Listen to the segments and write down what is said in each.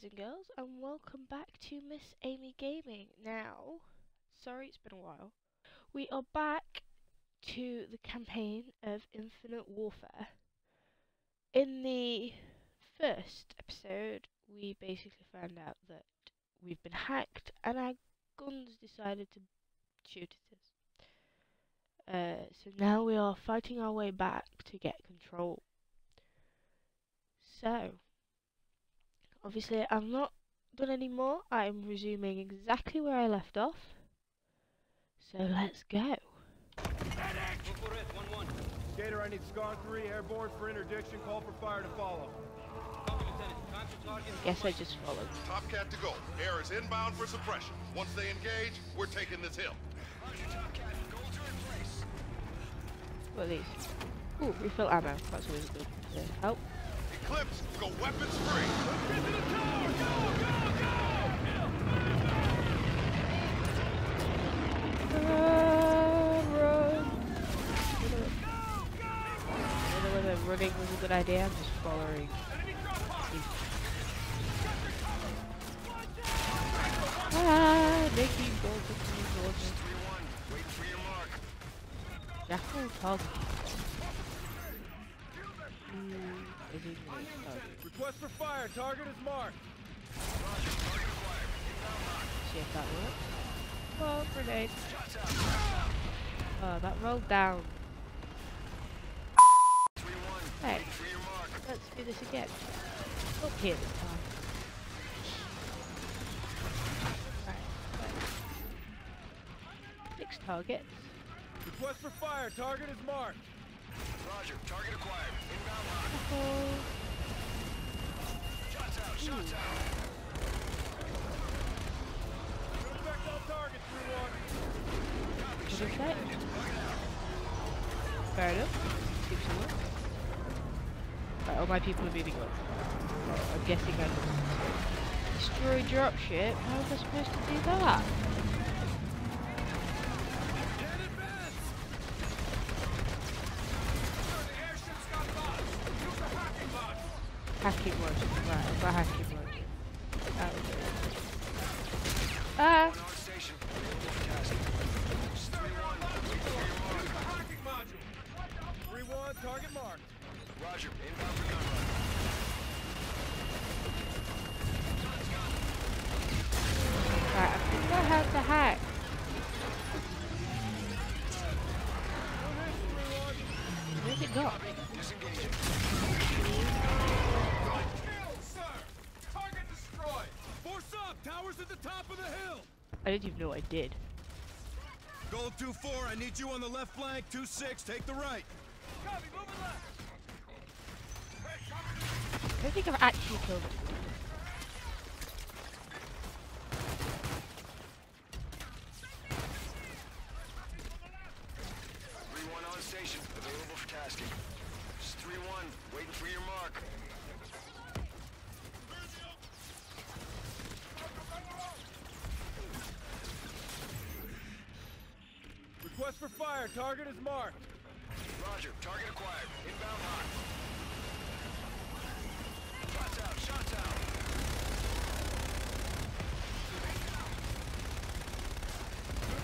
boys and girls, and welcome back to Miss Amii Gaming. Now, sorry it's been a while. We are back to the campaign of Infinite Warfare. In the first episode, we basically found out that we've been hacked and our guns decided to shoot at us. Uh, so now we are fighting our way back to get control. So, obviously I've not done any more. I'm resuming exactly where I left off. So let's go. Gator, I need Scar 3 airborne for interdiction. Call for fire to follow. Guess I just followed. Topcat to go. Air is inbound for suppression. Once they engage, we're taking this hill. What are these? Ooh, refill ammo. That's always good help. Eclipse, go weapons free. Uh, run. I don't whether running was a good idea. I'm just following. Ah, Nicky Bolton, Bolton. Jackal Tog. Hmm, is he going to target? Request for fire. Target is marked. See if that works. Oh, grenade. Oh, that rolled down. Hey, let's do this again. Up here this time. Right, right. Six targets. Request for fire. Target is marked. Roger. Target acquired. Inbound lock. Oh, Shots out. Shots out. Effect all targets, 3-1. what is that? Fair enough. Seems to work. Right, all my people are moving up. Well, I'm guessing I just destroy dropship. How am I supposed to do that? Hacking logic, right, I've got hacking logic. That was it. Ah! On station. Available for tasking. 3-1. Wait for your mark. Hacking module. 3-1. Target marked. Roger. Inbound for gun run. Right, I think I have the hack. Where's it got? Disengaging. Kill, sir. Target destroyed. Force up. Towers at the top of the hill. I didn't even know I did. Gold 2-4, I need you on the left flank. 2-6, take the right. Copy, moving left. I don't think I've actually killed it. Three on station. Available for tasking. It's 3-1. Waiting for your mark. Request for fire. Target is marked. Roger. Target acquired. Inbound lock. Shots out. Shots out.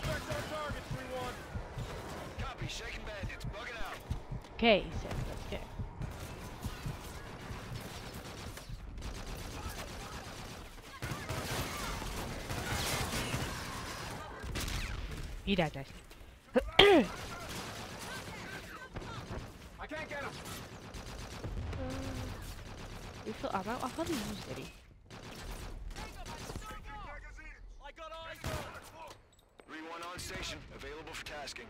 Effect all targets, 3-1. Copy. Shaking bandits. Bugging out. Okay, so let's go. You died, nice. I can't get him. Refill ammo? I hardly used any. I got eyes on. 3-1 on station. Available for tasking.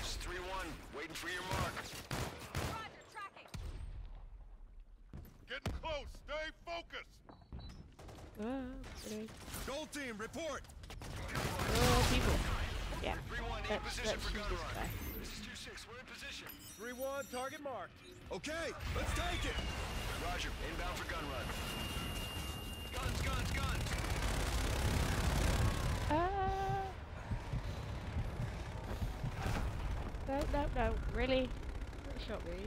It's 3-1. Waiting for your mark. Roger, tracking. Getting close. Stay focused. Grenade. Gold team, report. Oh, people. Yeah. 3-1 in position for gun this run. guy. Okay, let's take it! Roger, inbound for gun run. Guns, guns, guns! Uh... No, no, no, really? What shot me?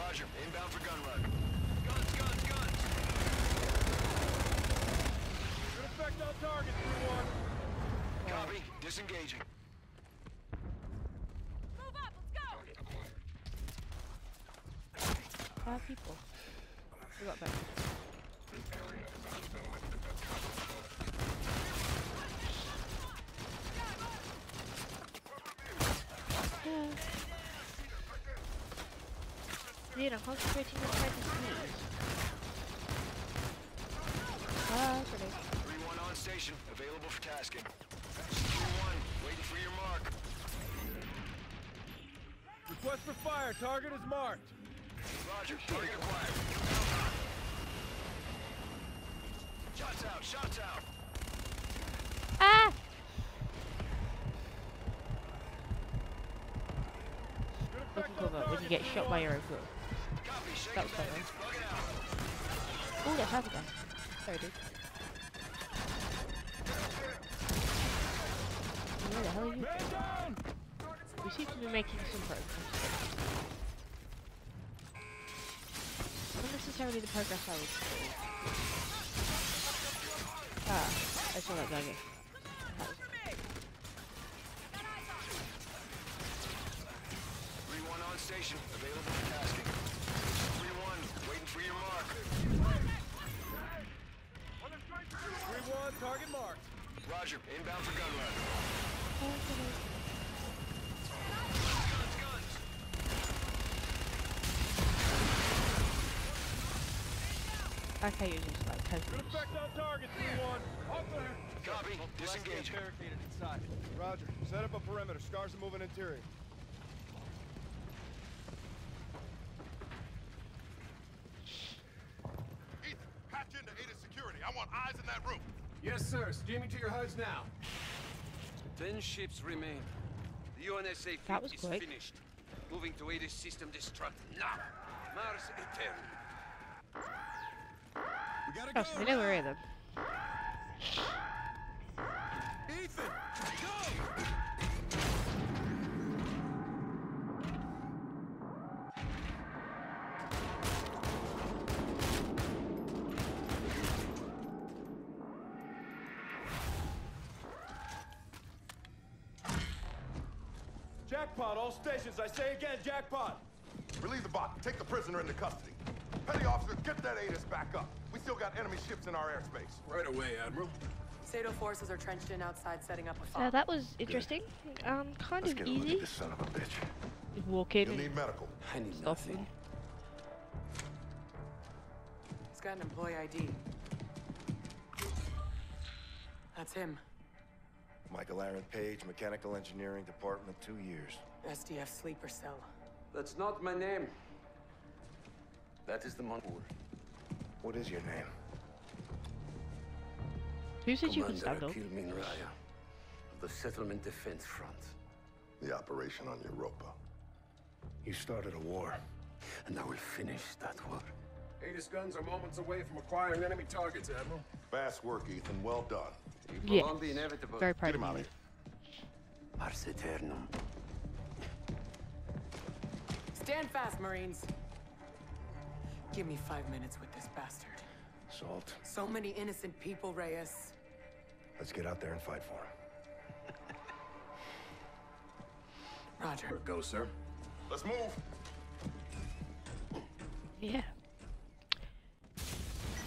Roger, inbound for gun run. Guns, guns, guns! Good effect on target, 3-1. Copy, disengaging. For fire. Target is marked. Roger. Target acquired. Shots out. Shots out. Ah! Good Looking effect on cover when you get shot by your own foot. That was clever. bandits. Bug it out. Oh, that's half again. Sorry, dude. Where the hell are you? We seem to be making some progress. Not necessarily the progress I would call. Ah, I saw that guy was- 3-1 on station. Available for tasking. 3-1. Waiting for your mark. 3-1, target marked. Roger. Inbound for gun run. Okay, you're just like Good totally. effect on target, 3-1. All clear. Copy. Disengaging. barricaded inside. Roger. Set up a perimeter. Scars are moving interior. Ethan, patch into Ada security. I want eyes in that room. Yes, sir. Steaming to your HUDs now. Ten ships remain. The UNSA That fleet is quick. finished. Moving to Aegis system destruct now. Mars Eternal. We gotta Trust me, don't them. Ethan, go! Jackpot, all stations. I say again, jackpot. Relieve the bot. Take the prisoner into custody. Petty officers, get that ATIS back up. We still got enemy ships in our airspace. Right away, Admiral. Sato forces are trenched in outside setting up a So fire. that was interesting. Um, kind Let's of get a look easy. at this son of a bitch. Just walk in You'll need medical. I need stop nothing. him. He's got an employee ID. That's him. Michael Aaron Page, Mechanical Engineering Department, two years. SDF sleeper cell. That's not my name. That is the Manpur. What is your name? Who said you could Commander stand up? Akil Raya of the Settlement Defense Front. The operation on Europa. You started a war. And I will finish that war. Aegis guns are moments away from acquiring enemy targets, Admiral. Fast work, Ethan. Well done. You Yes. prolong the inevitable. Very proud Get of him out you. of. Ars Eternum. Stand fast, Marines. Give me five minutes with this bastard. Salt. So many innocent people, Reyes. Let's get out there and fight for him. Roger. Go, sir. Let's move. Yeah.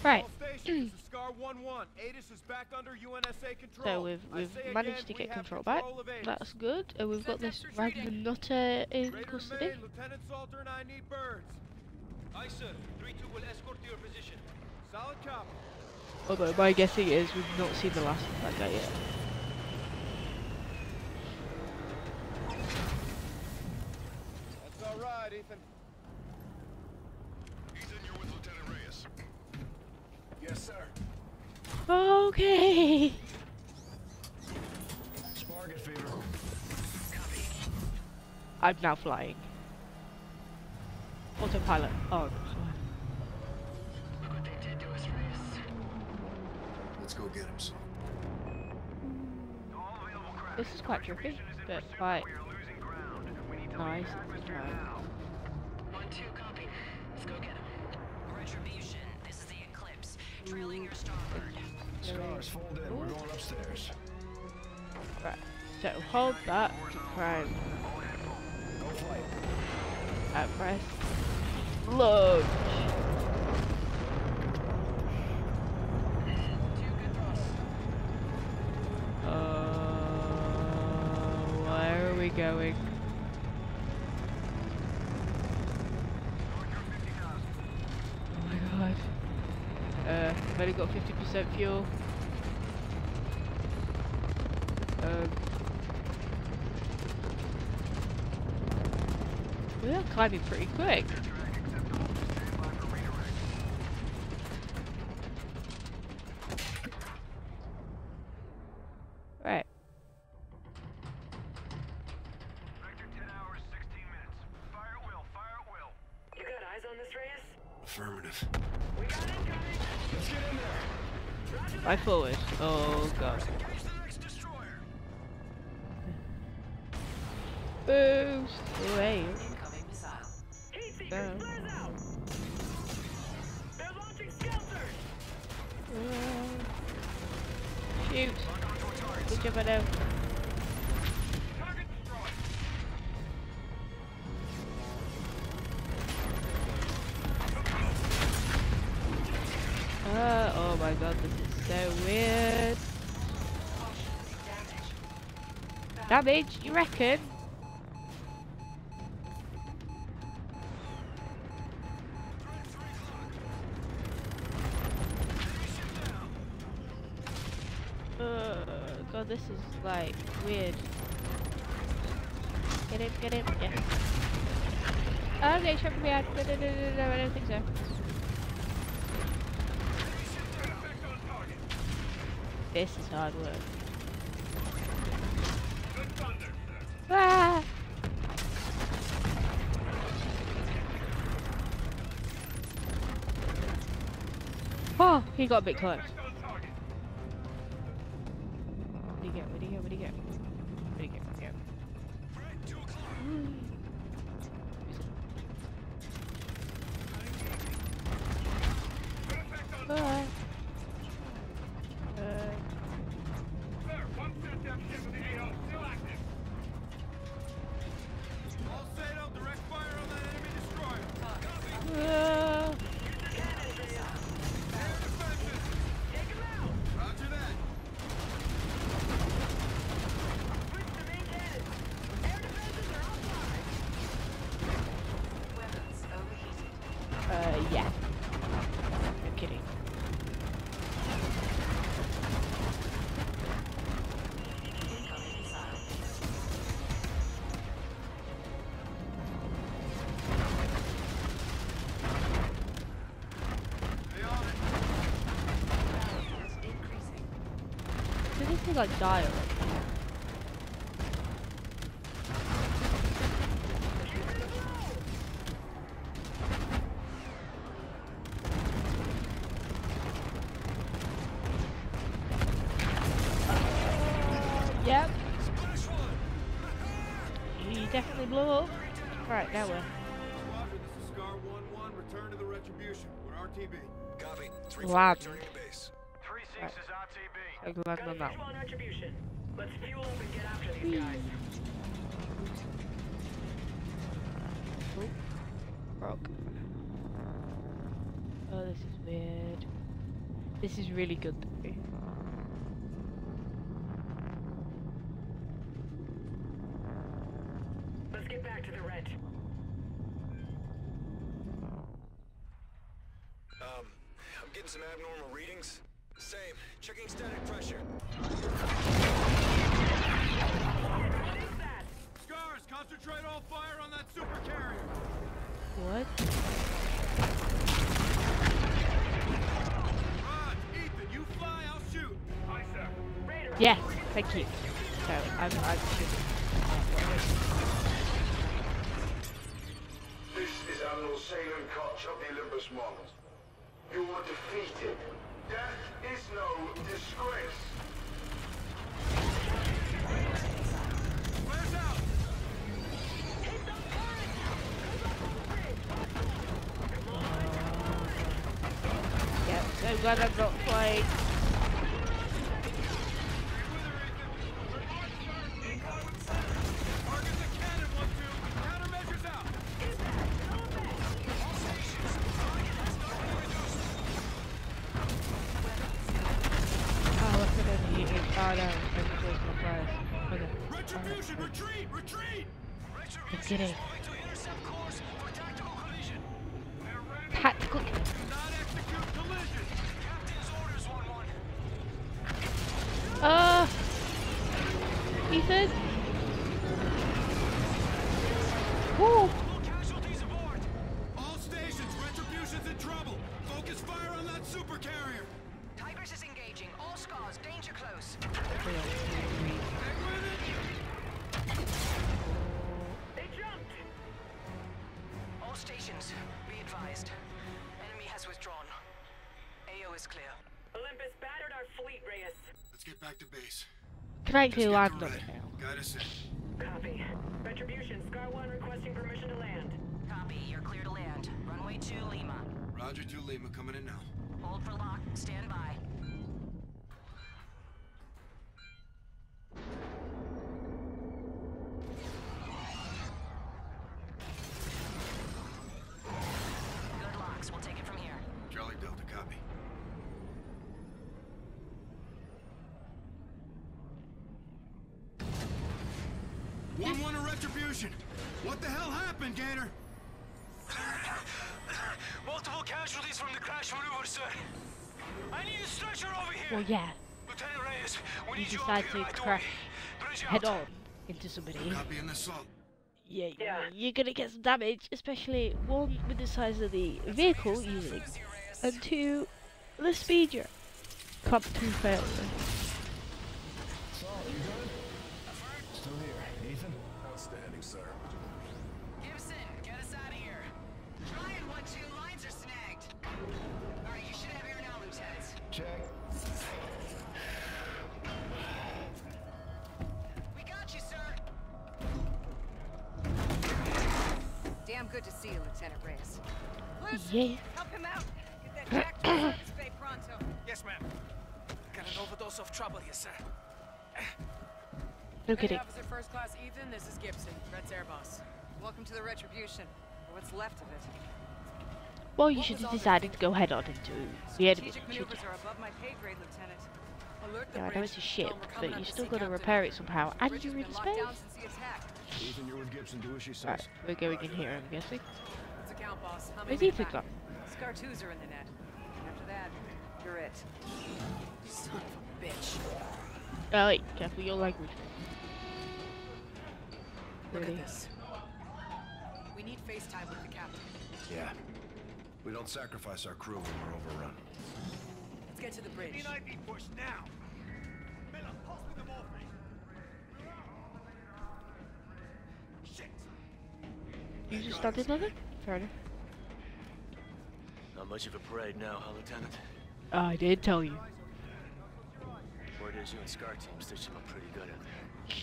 Right. All stations, this is Scar 1-1. Is back under UNSA control. So we've we've managed again, to get have control back. That's good. And we've got this Ragnanutter in Ready to custody. Aye, sir. 3-2 will escort to your position. Solid copy. Although my guessing is we've not seen the last of that guy yet. That's all right, Ethan. Ethan, you're with Lieutenant Reyes. Yes, sir. Okay. Target fever. I'm now flying. Autopilot oh, on. Let's go get him, Salt. This is quite trippy, but quite nice. One, two, copy. Let's go get him. Retribution, this is the Eclipse. Trailing your starboard. Scars, fold in. We're going upstairs. Right. So hold that to prime. At press. Load. Uh, where are we going? Oh my god. Uh, I've only got 50% fuel. Um, we are climbing pretty quick. Seekers, Down. flares out! They're launching! Shoot! Good job, I know. Ah, oh my god, this is so weird. Damage, you reckon? Uh, god, this is like weird. Get him, get him, yeah. Oh, they shot behind. No, no, no, no, no, I don't think so. This is hard work. Ah! Oh, he got a bit close. This is like. Yep. He definitely blew up. Right, now we're. Squadron, this is Scar 1-1. Return to the Retribution. We're RTB. Copy. Three Lab. returning I'm glad on that one. Let's fuel up and get after these guys. Rock. Oh, this is weird. This is really good though. Let's get back to the rent. Um, I'm getting some abnormal readings. Same. Checking static pressure. Scars, concentrate all fire on that super carrier. What? Rod, Ethan, you fly, I'll shoot. Aye, sir. Yes, thank you. So I'm, I'm shooting. This is Admiral Salen Kotch of the Olympus Mons. You were defeated. Death is no disgrace. Flares out. Yep, so glad I'm not flying. Can I actually Just land get on to it red. now? Guide us in. Copy. Retribution, Scar 1 requesting permission to land. Copy, you're clear to land. Runway 2, Lima. Roger 2 Lima coming in now. Hold for lock. Stand by. Good locks. We'll take it from here. Charlie Delta, copy. One one to retribution. What the hell happened, Gator? Multiple casualties from the crash maneuver, sir. I need a stretcher over here. Well, yeah. Lieutenant Reyes, we You need you decide up to here right crash head on into somebody. Copy an assault. Yeah, Yeah. you're gonna get some damage, especially one with the size of the vehicle using, and two, the speed you're. Club two failed. Yeah. Help him out. Get that jack to Bay pronto. Yes, ma'am. Got an overdose of trouble here, sir. No Petty kidding. Officer First Class Ethan, this is Gibson, Red's air boss. Welcome to the Retribution, or what's left of it. Well, you What should have decided to go head on into the enemy. Shouldn't maneuvers you? are above my pay grade, Lieutenant. Alert the Yeah, I know it's a ship, Tell 'em we're but you still gotta repair it somehow, and bridge you're in been locked down space. since the attack. Ethan, you're with Gibson. Do as she says. Right, we're going in here, I'm guessing. It's a count, boss. How many Where's we Ethan got? gone? Scar 2s are in the net. After that, you're it. Son of a bitch. Oh, wait, careful your language. Look Really? at this. We need FaceTime with the captain. Yeah. We don't sacrifice our crew when we're overrun. Let's get to the bridge. be pushed now. Miller, pass me the morphine. Shit. You just started nothing? Fair enough. Not much of a parade now, huh, Lieutenant? I did tell you. Word is you and Scar team stitched him up pretty good out there.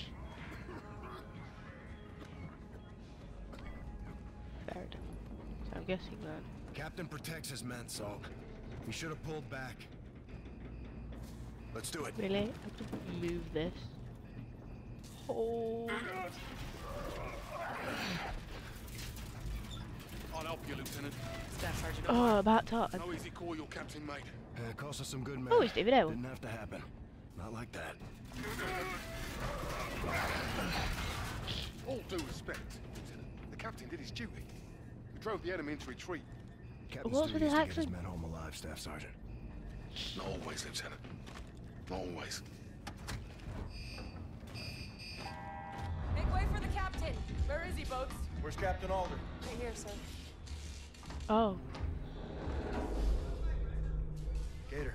Fair enough. So I'm guessing that. Captain protects his men, Salt. He should have pulled back. Let's do it. Really? I have to move this. Oh. I'll help you, Lieutenant. Staff Sergeant Oh, about time. How easy call your captain, mate. Uh, cost us some good men. Oh, it's David Owen. Didn't have to happen. Not like that. All due respect, Lieutenant. The captain did his duty. We drove the enemy into retreat. Captain's What's with duty is his to get his men home alive, Staff Sergeant. Not always, Lieutenant. Not always. Make way for the captain. Where is he, Boats? Where's Captain Alder? Right here, sir. Oh. Gator.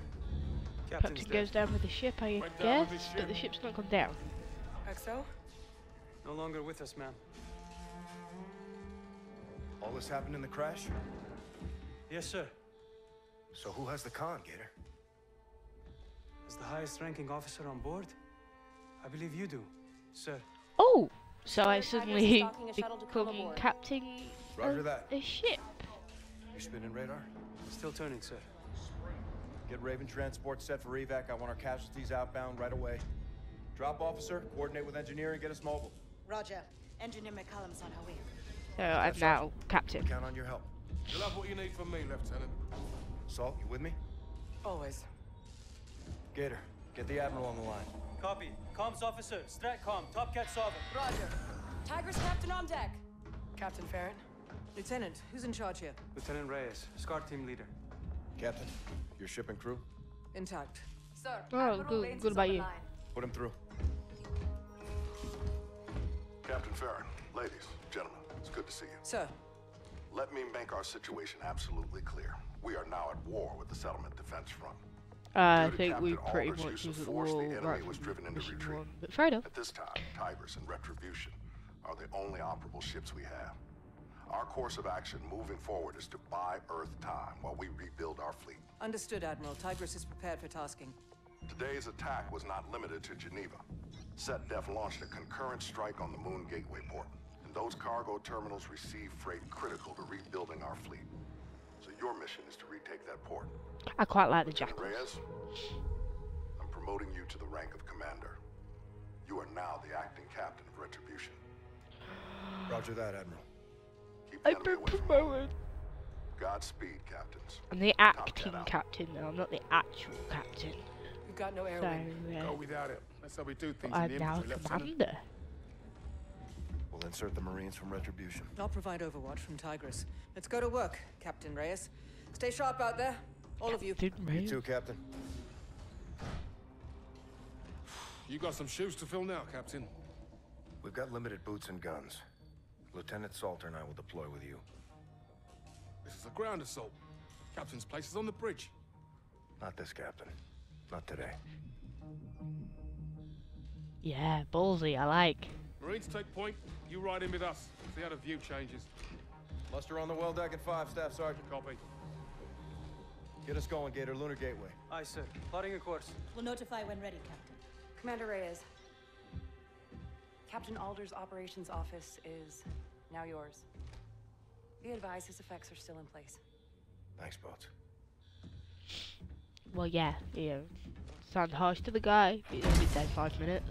Captain goes down with the ship, I Went guess, with his but the ship's not gone down. XO? No longer with us, ma'am. All this happened in the crash? Yes, sir. So who has the con, Gator? As the highest ranking officer on board, I believe you do, sir. Oh! So I suddenly stalking a shuttle to come become captain Roger of that. a ship. You spinning radar? Still turning, sir. Get Raven transport set for evac. I want our casualties outbound right away. Drop officer, coordinate with engineer, and get us mobile. Roger. Engineer McCallum's on her way. So I'm now captain. Count on your help. You'll have what you need from me, Lieutenant. Salt, you with me? Always. Gator, get the Admiral on the line. Copy. Comms officer, Stratcom, Top Cat Sovereign. Roger. Tigris captain on deck. Captain Farron. Lieutenant, who's in charge here? Lieutenant Reyes, SCAR team leader. Captain, your ship and crew? Intact. Sir, Oh, good- Raines good is about you. line. Put him through. Captain Farron, ladies, gentlemen, it's good to see you. Sir. Let me make our situation absolutely clear. We are now at war with the Settlement Defense Front. Uh, I think we Captain pretty Alder's much use of was at force, war the enemy right was driven into mission retreat. one, but fair. At this time, Tigris and Retribution are the only operable ships we have. Our course of action moving forward is to buy Earth time while we rebuild our fleet. Understood, Admiral. Tigris is prepared for tasking. Today's attack was not limited to Geneva. SetDef launched a concurrent strike on the Moon Gateway port, and those cargo terminals receive freight critical to rebuilding our fleet. So your mission is to retake that port. I quite like the Lieutenant jackals. Reyes, I'm promoting you to the rank of commander. You are now the acting captain of Retribution. Roger that, Admiral. Keep the I've enemy been away from home. promoted. Godspeed, captains. I'm the acting captain now. I'm not the actual captain. We've got no air So, wing. uh, Go without it. That's how we do things I'm in the now infantry, Lieutenant. commander. We'll insert the Marines from Retribution. I'll provide overwatch from Tigris. Let's go to work, Captain Reyes. Stay sharp out there. All of you. You too, Captain. You got some shoes to fill now, Captain. We've got limited boots and guns. Lieutenant Salter and I will deploy with you. This is a ground assault. Captain's place is on the bridge. Not this, Captain. Not today. Yeah, ballsy. I like. Marines take point. You ride in with us. See how the view changes. Muster on the well deck at 5, Staff Sergeant. Copy. Get us going, Gator. Lunar Gateway. Aye, sir. Plotting a course. We'll notify when ready, Captain. Commander Reyes. Captain Alder's operations office is now yours. Be advised his effects are still in place. Thanks, Boats. Well, yeah, yeah. know, sound harsh to the guy, but he'll be dead five minutes.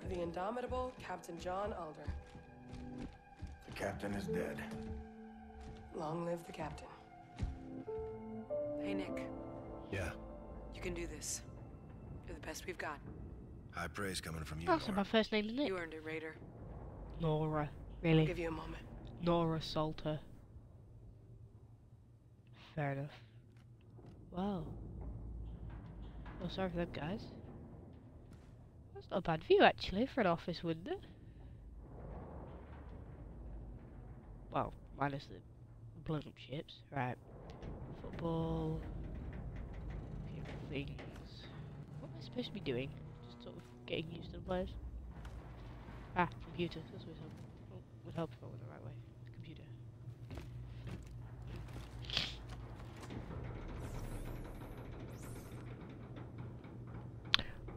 For the indomitable Captain John Alder. The captain is dead. Long live the captain. Hey, Nick. Yeah. You can do this. You're the best we've got. High praise coming from you. So my first name's Nick. You earned it, Raider. Nora. Really? I'll give you a moment. Nora Salter. Fair enough. Wow. Oh, sorry for that, guys. That's not a bad view actually for an office window. Well, minus the blown up ships. Right. Football. People things. What am I supposed to be doing? Just sort of getting used to the players. Ah, computer. That's what on. Oh, would help if I went the right way. Computer.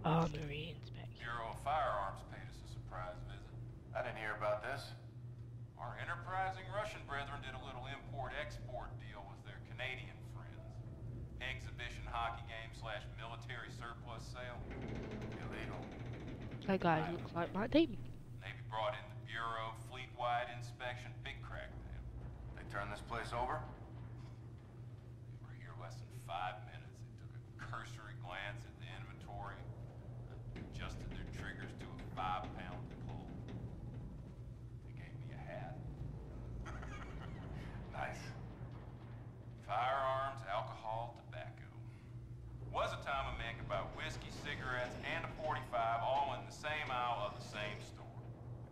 Armory inspection. Bureau of Firearms paid us a surprise visit. I didn't hear enterprising Russian brethren did a little import-export deal with their Canadian friends. Exhibition hockey game slash military surplus sale. Illegal. That guy looks like my team. Navy brought in the Bureau fleet-wide inspection big crackdown. They turned this place over? We were here less than five minutes. They took a cursory glance at the inventory, adjusted their triggers to a five-pound pull. They gave me a hat. Nice. Firearms, alcohol, tobacco. Was a time a man could buy whiskey, cigarettes, and a 45 all in the same aisle of the same store.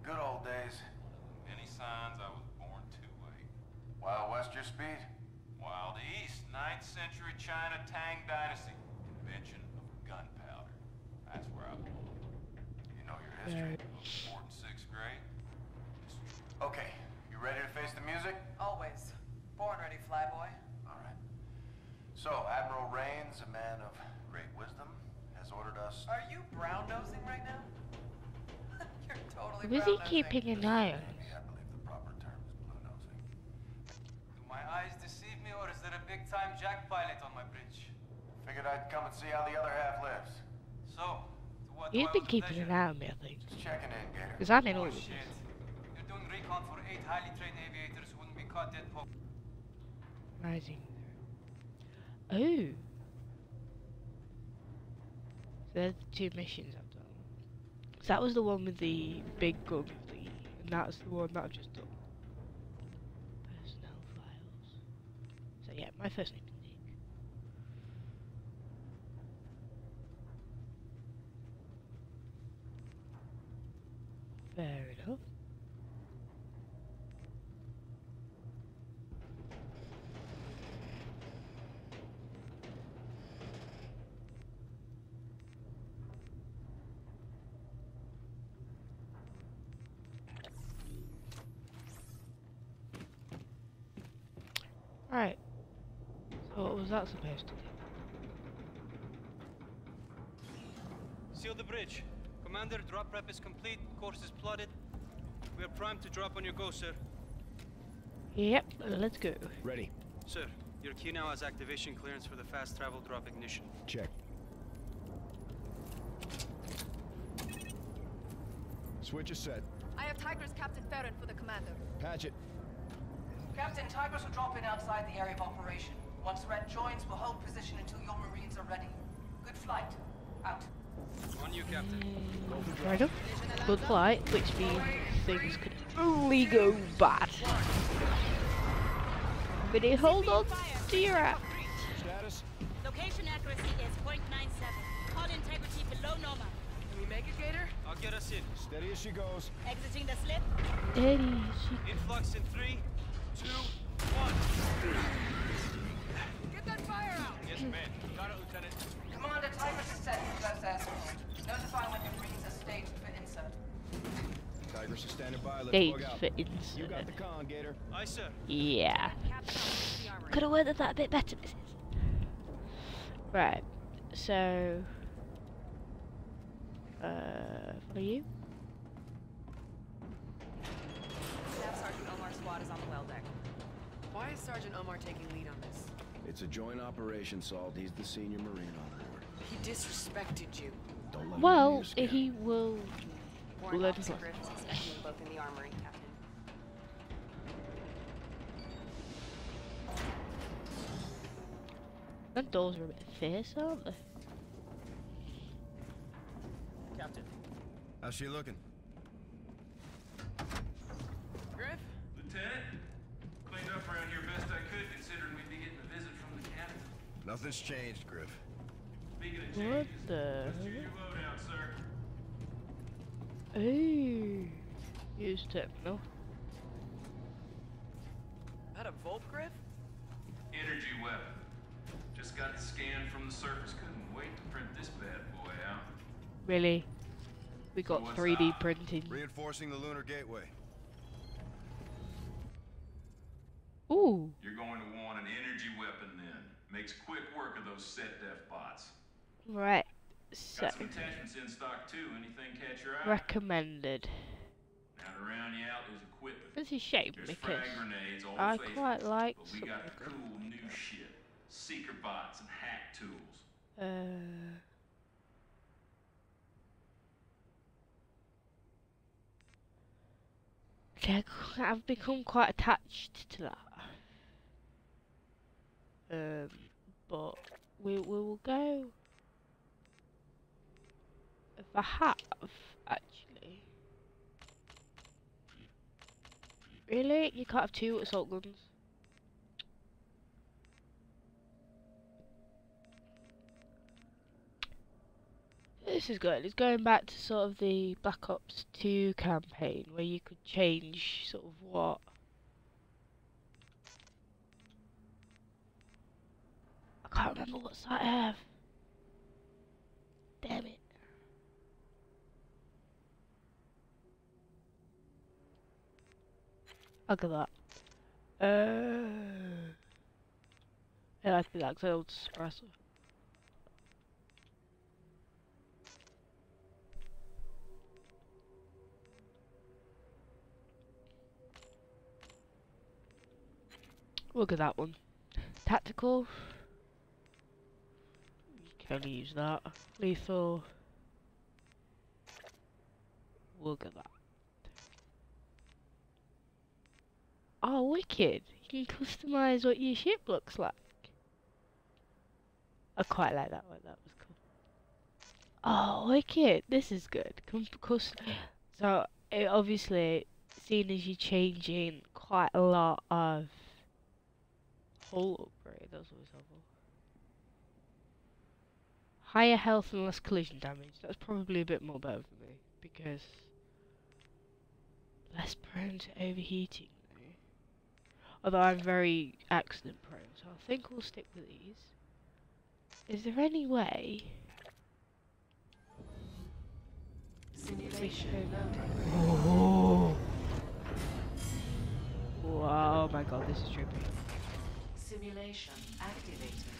Good old days. Many signs I was born too late. Wild West your speed? Wild East, 9th century China Tang Dynasty. Invention of gunpowder. That's where I belong. You know your history. Fourth and sixth grade. Okay, you ready to face the music? Always. Born ready, flyboy. All right. So, Admiral Raines, a man of great wisdom, has ordered us. Are you brown nosing right now? You're totally Who's he keeping an eye on? I believe the proper term is blue nosing. Do my eyes deceive me, or is there a big-time jack pilot on my bridge? Figured I'd come and see how the other half lives. So, to what You've been keeping an eye on me, I think. Just checking in, Gator. Because I'm in all Oh, of this. shit. You're doing recon for eight highly trained aviators who wouldn't be caught dead po- Rising. Oh. So there's the two missions I've done. So that was the one with the big gun thingy, and that's the one that I've just done. Personnel files. So yeah, my first name is Nick. Fair enough. Right. So what was that supposed to do? Seal the bridge. Commander, drop prep is complete. Course is plotted. We are primed to drop on your go, sir. Yep, let's go. Ready. Sir, your key now has activation clearance for the fast travel drop ignition. Check. Switch is set. I have Tigris Captain Farron for the commander. Patch it. Captain, Tigris will drop in outside the area of operation. Once Red joins, we'll hold position until your Marines are ready. Good flight. Out. On you, Captain. Right. Good flight, which means things could only go bad. But it hold on to your ass. Status? Location accuracy is 0.97. Pod integrity below normal. Can we make it, Gator? I'll get us in. Steady as she goes. Exiting the slip. Steady. Influx in three, two, one. Commander, Tigris is set for close air. Notify when your Marines are staged for insert. Tigris is standing by. Let's Stage bug out. You got the con, Gator. Aye, sir. Yeah. Could have worded that a bit better, Mrs. Right. So. Uh, follow you. Staff Sergeant Omar's squad is on the well deck. Why is Sergeant Omar taking lead on this? It's a joint operation, Salt. He's the senior Marine on board. He disrespected you. Don't let Well, him he will. Warrant Blood Officer clot. Griff is expecting you both in the armory, Captain. Them doors are a bit fierce, aren't they? Captain. How's she looking? Griff? Lieutenant, cleaned up around here best I could, considering we'd be getting a visit from the captain. Nothing's changed, Griff. Speaking of What changes, the? let's do your loadout, sir. Ooh. Use terminal. That a Volt Griff? Energy weapon. Just got the scan from the surface. Couldn't wait to print this bad boy out. Really? We got what's 3D up? printing. Reinforcing the lunar gateway. Ooh. You're going to want an energy weapon then. Makes quick work of those set def bots. Right. So, Got some attachments in stock too. Anything catch your eye? recommended. Now to round you out is equipment. It's a shame There's because frag grenades, all I faithful, quite like but we got the cool new shit. Seeker bots and hack tools. Uh, see, I c- I've become quite attached to that. Um, but we we will go. If I have actually, really, you can't have two assault guns. This is good. It's going back to sort of the Black Ops 2 campaign where you could change sort of what. Site I have. Damn it. Look at that. Uh, yeah, I think that's old suppressor. Look at that one. Tactical. Can only use that. Lethal. We'll at that. Oh, wicked! You can customize what your ship looks like. I quite like that one. That was cool. Oh, wicked! This is good. So it obviously, seeing as you're changing quite a lot of hull upgrade, that's always helpful. Higher health and less collision damage. That's probably a bit more better for me because less prone to overheating. Though. Although I'm very accident prone, so I think we'll stick with these. Is there any way? Simulation. Oh. oh my god, this is trippy. Simulation activated.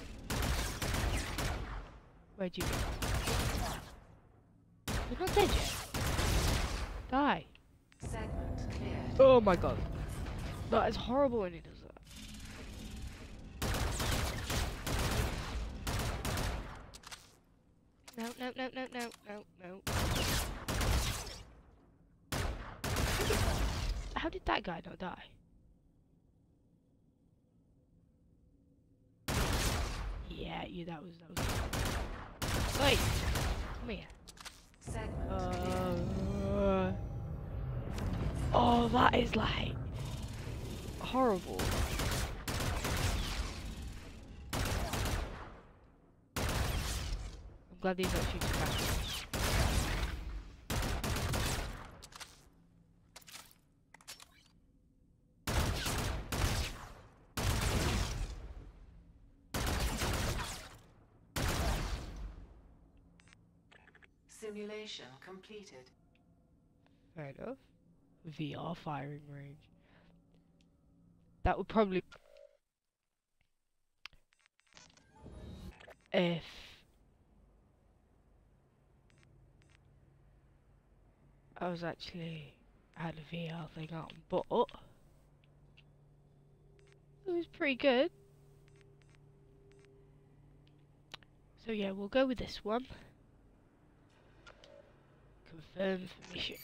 Where'd you go? You're not dead yet. Die. Segment cleared. Oh my god. That is horrible when he does that. No, no, no, no, no, no, no. How did that guy not die? Yeah, you. That was that was. Wait, come here. Uh, oh, that is like horrible. I'm glad these don't shoot fast. Simulation completed. Fair enough. VR firing range. That would probably if I was actually had a VR thing on, but it was pretty good. So yeah, we'll go with this one. Confirm for mission.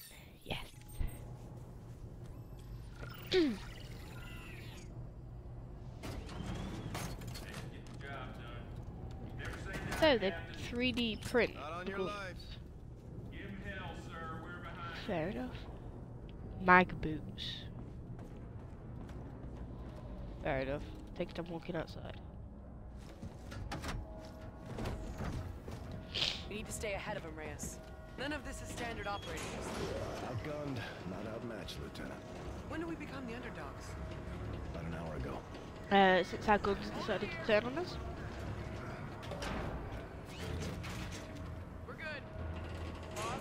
Yes. so the 3D print. Not on your the lives. Fair enough. Mag boots. Fair enough. Take time walking outside. We need to stay ahead of him, Reyes. None of this is standard operating. procedure. Outgunned, not outmatched, Lieutenant. When do we become the underdogs? About an hour ago. Uh, since our guns decided to turn on us. We're good.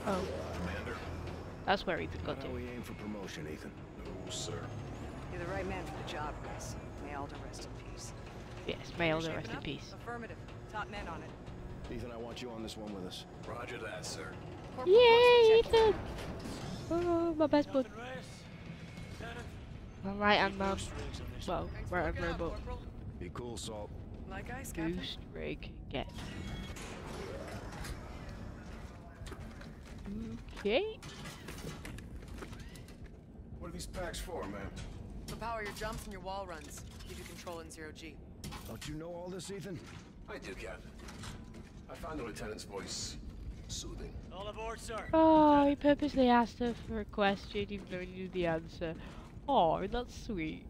Oh, Commander. that's where Ethan got How to. we aim for promotion, Ethan? No, sir. You're the right man for the job, Reyes. May Alder rest in peace. Yes, may all You're the rest in peace. Affirmative. Top men on it. Ethan, I want you on this one with us. Roger that, sir. Corporal Yay, Brooks will Ethan! Oh, my best bud. My right hand man. Well, Thanks for right hand looking robot. Be cool, Salt. Like ice, Captain. Goose rig get. Okay. What are these packs for, man? To power your jumps and your wall runs. Give you control in zero G. Don't you know all this, Ethan? I do, Captain. I found the lieutenant's voice soothing. All aboard, sir. Oh, he purposely asked her for a question even though he knew the answer. Oh, that's sweet.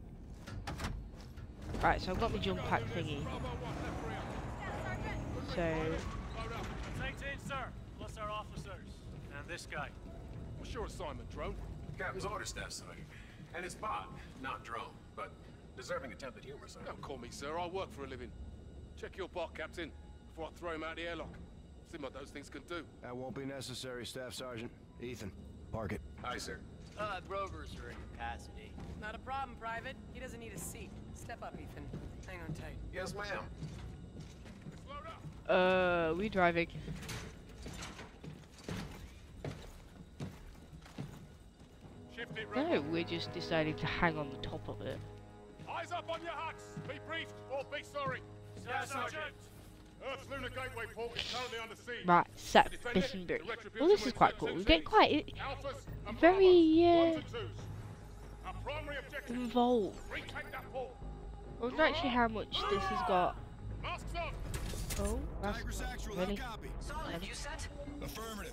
Right, so I've got my jump pack thingy. So, Take in, sir. Plus our officers. And this guy. What's your assignment, drone? Captain's order, Staff Sergeant. And it's bot, not drone, but deserving attempted humor, sir. Don't call me sir, I work for a living. Check your bot, Captain, before I throw him out the airlock. See what those things can do. That won't be necessary, Staff Sergeant. Ethan, park it. Aye, sir. Uh, Rovers are in capacity. Not a problem, Private. He doesn't need a seat. Step up, Ethan. Hang on tight. Yes, ma'am. uh, we driving. No, we're just deciding to hang on the top of it. Eyes up on your hats! Be briefed or be sorry! Staff Sergeant. Earth's Right, set Defend it. mission bridge. Well, this is quite cool. We six get each. quite it, Alphas and very Bravoes, uh, ones and twos. Up involved. I wonder actually how much this has got. Oh, that's Tigris actual, really. how copy? Solid, you set? Affirmative.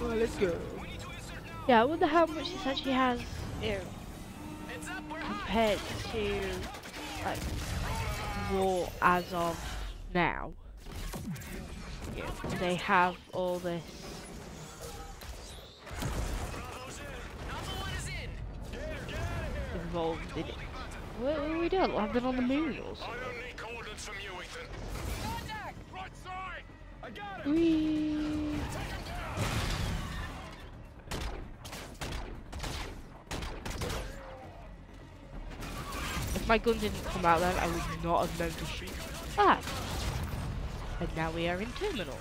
Well, let's go. Yeah, I wonder how much this actually has, you know, compared to like war as of now. They have all this. Involved in it. What, what are we doing? I've been on the moon or something. Whee! If my gun didn't come out then, I would not have known to shoot. Ah! And now we are in Terminal.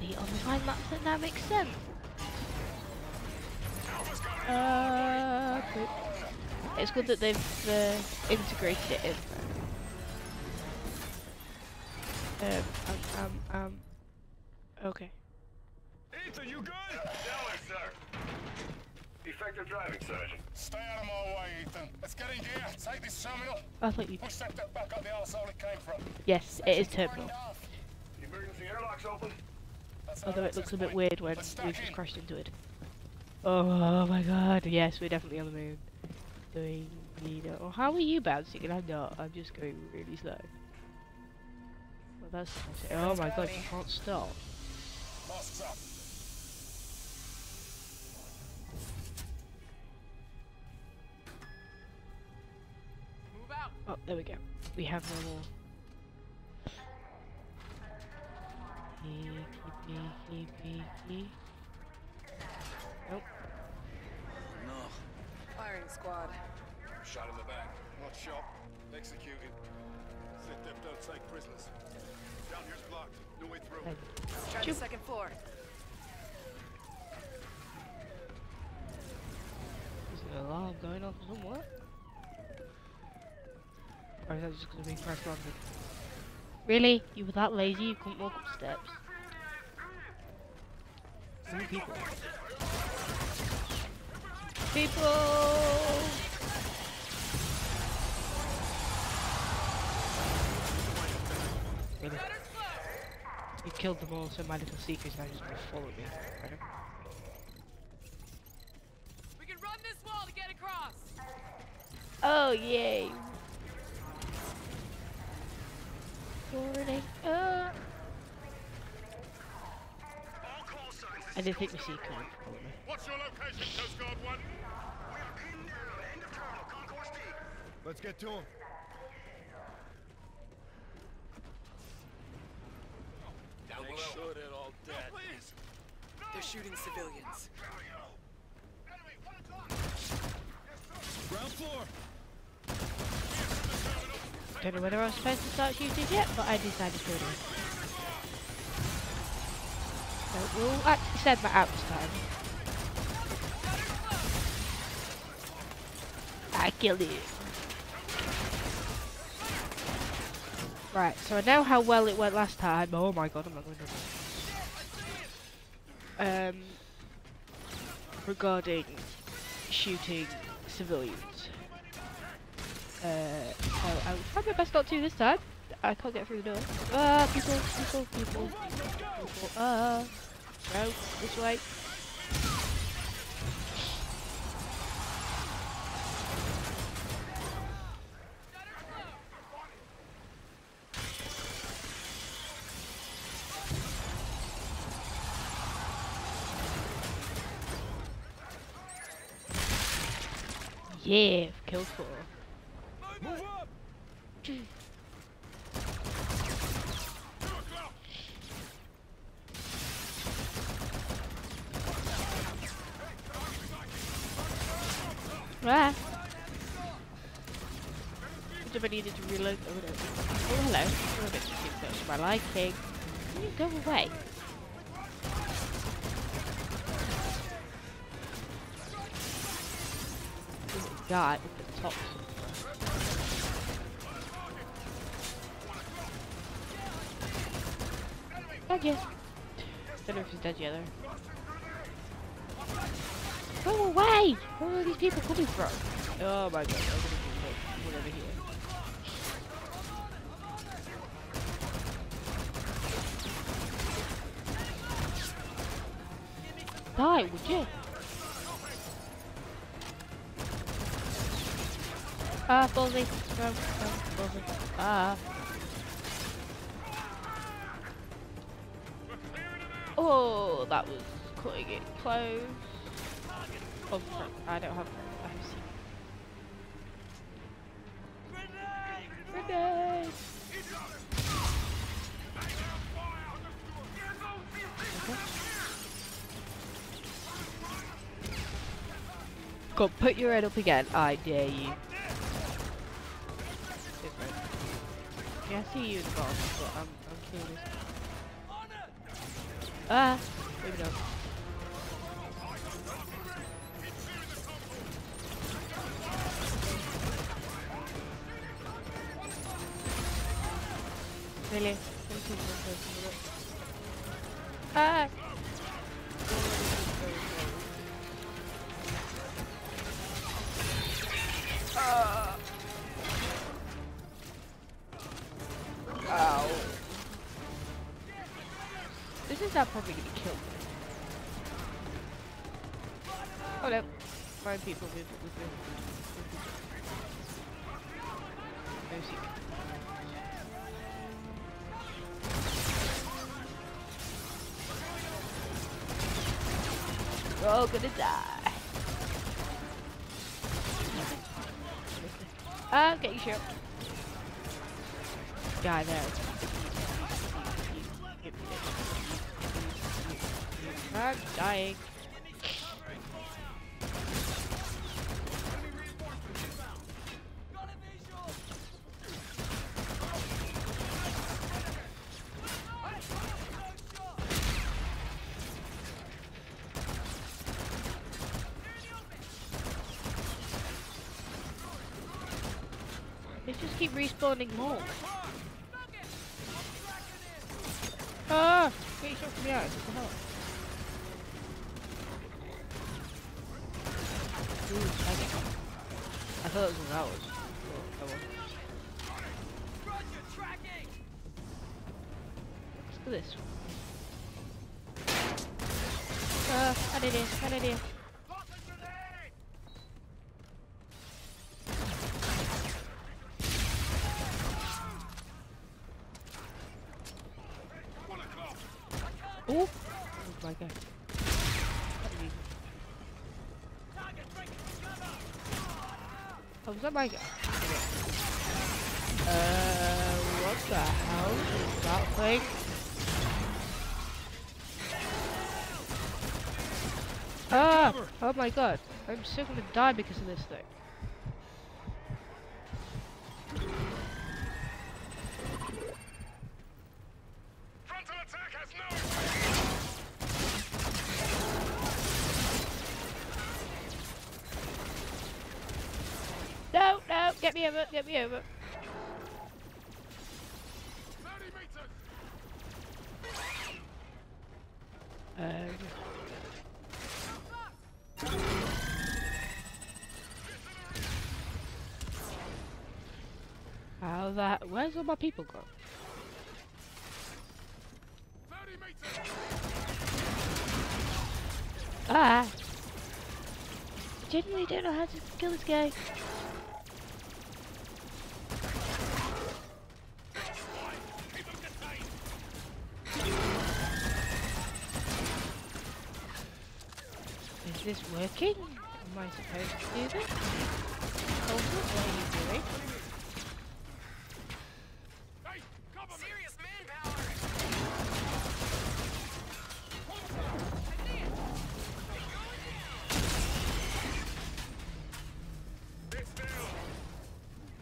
The online map that now makes sense. Uh, it's good that they've uh, integrated it in there. Um, um, um, um, okay. Ethan, you good? Stellar, sir. Effective driving, Sergeant. Stay out of my way, Ethan. Let's get in gear. Take this terminal. I thought you. Push that back up the arsehole it came from. Yes, it is Terminal. Emergency airlocks open. Although it looks a bit weird when we just crashed into it. Oh my god, yes, we're definitely on the moon. Doing the... Oh, how are you bouncing? And I'm not, I'm just going really slow. Well, that's... Oh my god, you can't stop. Oh, there we go. We have no more. Peeky, peeky, peeky. Nope. No. Firing squad. Shot in the back. Not shot. Executed. SetDef don't take prisoners. Down here's blocked. No way through. Try the second floor. Is there an alarm going off somewhere? Or is that just because we pressed London? Really? You were that lazy you couldn't walk up steps? How many people? People! Really? You killed them all, so my little secret's now just gonna follow me. Right? We can run this wall to get across. Oh, yay! Warning. Uh. I didn't think we see coming, probably. What's your location, Coast Guard 1? Let's get to him. Down Make sure they're all dead. They're shooting civilians. Ground floor. Don't know whether I was supposed to start shooting yet, but I decided to do it. So we'll actually send that out this time. I killed you. Right, so I know how well it went last time. Oh my god, I'm not going to. Um, regarding shooting civilians. Uh, so I'll try my best not to this time. I can't get through the door. Ah, people, people, people, people. Ah, no, this way. Yeah, killed four. Ah. If I needed to reload. Oh, no. oh hello. You're a bit too close to my liking. Can you go away? There's the top Thank you. Don't if he's dead yet though. Go away! Where are these people coming from? Oh my god, I'm gonna here. Die, would you? Ah, ballsy. Go, go, ballsy. Ah. That was cutting it close. Oh, crap. I don't have. I have seen. Grenade! Go, put your head up again. I dare you. Yeah, I see you in the boss, but I'm, I'm curious. Ah! Maybe not. Really? Ah! All gonna die. Your shield. Guy there. I'm dying. They just respawning more. Ah! Get shot from the eyes, what the hell? Ooh, I, I thought it was ours. Oh. Let's do this. Ah, bad idea, bad idea. Oh! Oh my god. Oh, was that my guy? Uh, what the hell is that thing? Ah! Oh my god. I'm still gonna die because of this thing. No, no, get me over. Um. How that? Where's all my people gone? Ah! I Genuinely don't know how to kill this guy. This working? Am I supposed to do this? Colton, what are you doing?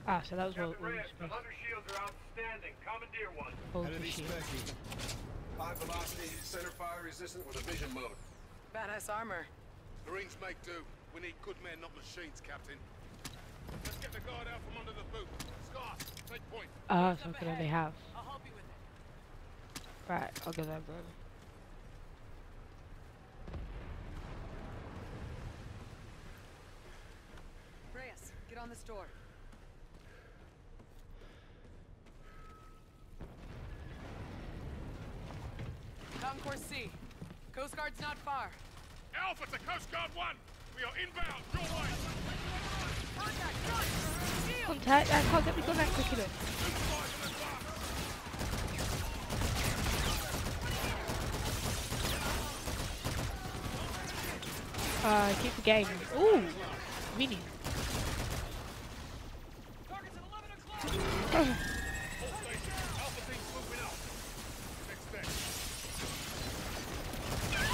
Ah, so that was what we were The supposed hunter shields are outstanding. Commandeer one. Hold the shield. High velocity, center fire resistant with a vision mode. Badass armor. Marines make do. We need good men, not machines, Captain. Let's get the guard out from under the boot. Scott, take point. Oh, so what do they have? I'll help you with it. Right, I'll get that, brother. Reyes, get on this door. Concourse C. Coast Guard's not far. Alpha to Coast Guard 1! We are inbound, your way! Contact, I can't get me gone that quick enough. Uh, keep the game. Ooh, mini.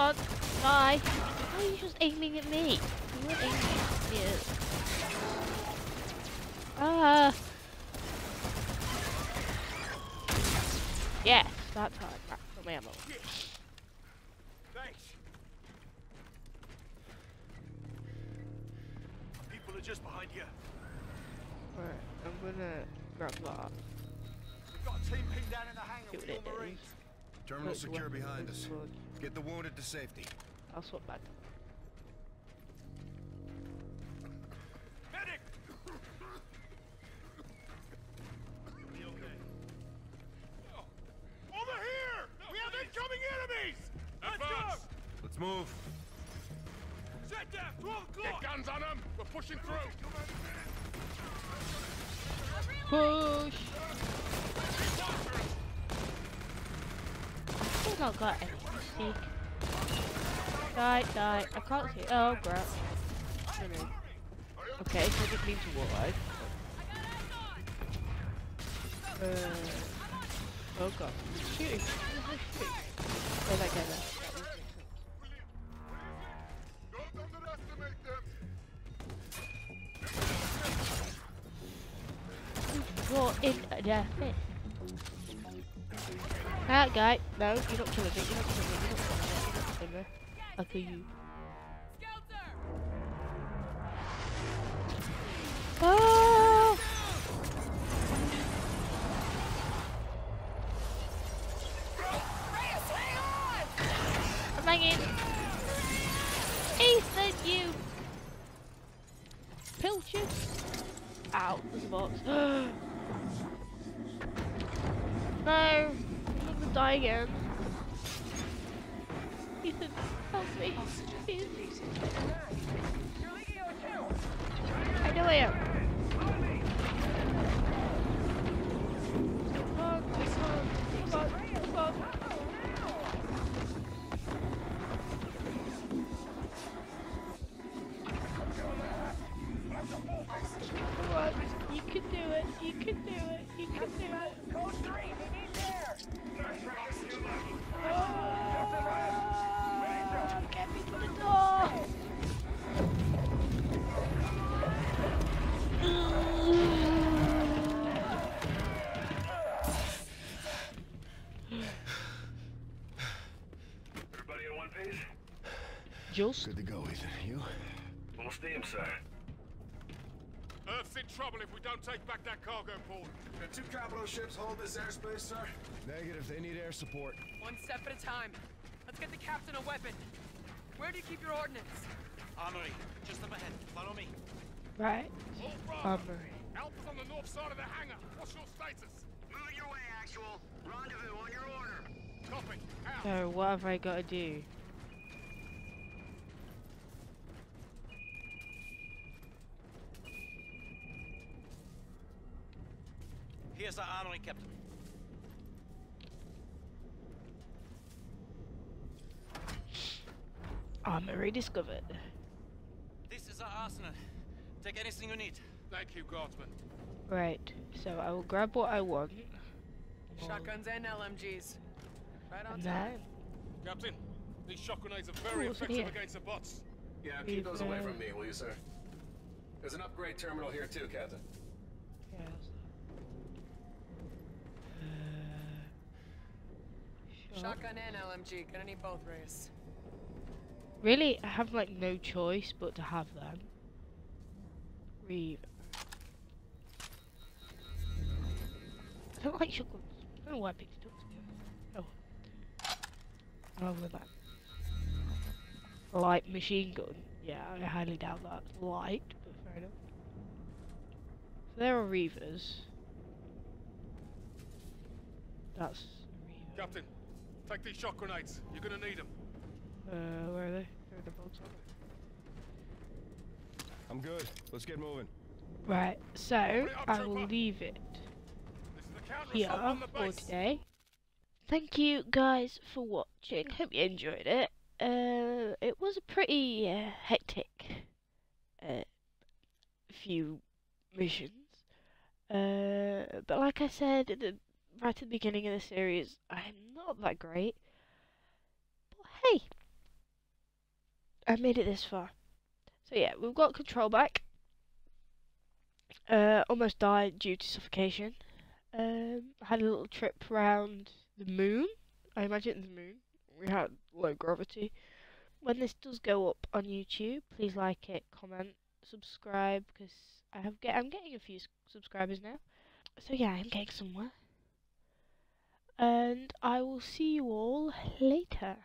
die. Why are you just aiming at me? You weren't aiming at me. Ah. To safety. I'll swap back. Medic! Be okay. Oh, over here! we have incoming enemies! Let's go! Let's move. Set down! 12 o'clock! Get guns on them! We're pushing through! Push! Still not got anything. Die, die. I can't see. Oh, crap. Okay, so I didn't mean to walk right. Uh, oh god. Shooting. Oh, that guy there. You're in the face. That guy. No, you're not killing me. You're not killing me. You're not killing me. You're not killing me. I'll you. Jules? Good to go, Ethan. You? Full steam, sir. Earth's in trouble if we don't take back that cargo port. Can two capital ships hold this airspace, sir? Negative. They need air support. One step at a time. Let's get the captain a weapon. Where do you keep your ordnance? Armory, just up ahead. Follow me. Right. All Bravo. Armory. Alpha's on the north side of the hangar. What's your status? Moving your way, actual. Rendezvous on your order. Copy. Out. So what have I got to do? Here's our Certainly, Captain. Armory discovered. This is our arsenal. Take anything you need. Thank you, Guardsman. Right, so I will grab what I want. Shotguns and LMGs. Right on time. Captain, these shock grenades are very Oh, what's in effective here? against the bots. Yeah, Leave keep those away from me, will you, sir? There's an upgrade terminal here too, Captain. Shotgun and LMG. Gonna need both, Reyes. Really, I have like no choice but to have them. Reeve. I don't like shotguns. I don't know why I picked it up. Oh. Over that. Light machine gun. Yeah, I highly doubt that's light, but fair enough. So there are Reavers. That's Captain, take these shock grenades. You're gonna need them. uh where are they? They're the boats on I'm good. Let's get moving. Right, so I will leave it here for today. Thank you guys for watching. Hope you enjoyed it. Uh, it was a pretty uh, hectic uh, few missions. Uh, but like I said at the, right at the beginning of the series, I'm not that great. But hey, I made it this far. So yeah, we've got control back. Uh, almost died due to suffocation. Um, had a little trip around the moon. I imagine the moon. We had low gravity. When this does go up on YouTube, please like it, comment, subscribe, because I have get I'm getting a few subscribers now. So yeah, I'm getting somewhere. And I will see you all later.